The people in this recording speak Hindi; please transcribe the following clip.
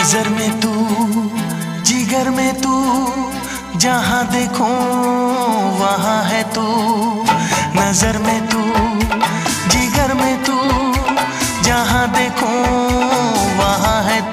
नज़र में तू, जिगर में तू, जहाँ देखो वहाँ है तू। नज़र में तू, जिगर में तू, जहाँ देखो